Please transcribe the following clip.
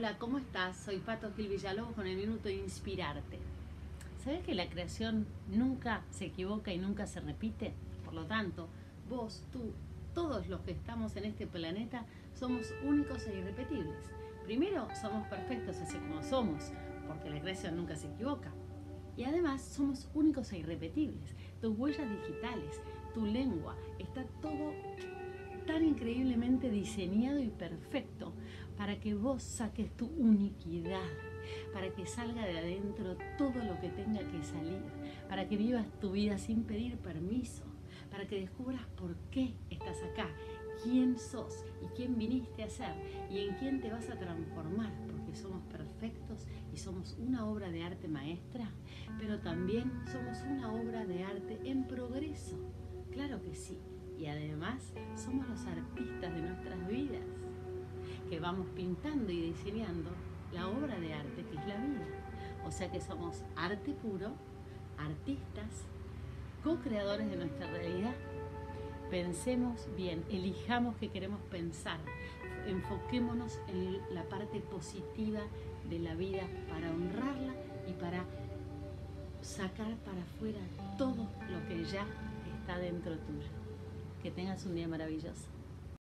Hola, ¿cómo estás? Soy Pato Gil Villalobos con el minuto de inspirarte. ¿Sabes que la creación nunca se equivoca y nunca se repite? Por lo tanto, vos, tú, todos los que estamos en este planeta somos únicos e irrepetibles. Primero, somos perfectos así como somos, porque la creación nunca se equivoca. Y además somos únicos e irrepetibles. Tus huellas digitales, tu lengua, está increíblemente diseñado y perfecto para que vos saques tu uniquidad, para que salga de adentro todo lo que tenga que salir, para que vivas tu vida sin pedir permiso, para que descubras por qué estás acá, quién sos y quién viniste a ser y en quién te vas a transformar, porque somos perfectos y somos una obra de arte maestra, pero también somos una obra de arte además somos los artistas de nuestras vidas que vamos pintando y diseñando la obra de arte que es la vida. O sea que somos arte puro, artistas, co-creadores de nuestra realidad. Pensemos bien, elijamos qué queremos pensar, enfoquémonos en la parte positiva de la vida para honrarla y para sacar para afuera todo lo que ya está dentro tuyo. Que tengas un día maravilloso.